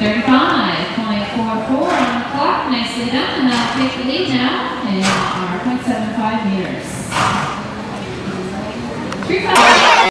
35, point four four on the clock, nicely done, and I'll take the lead now in our point seven five meters. Three five.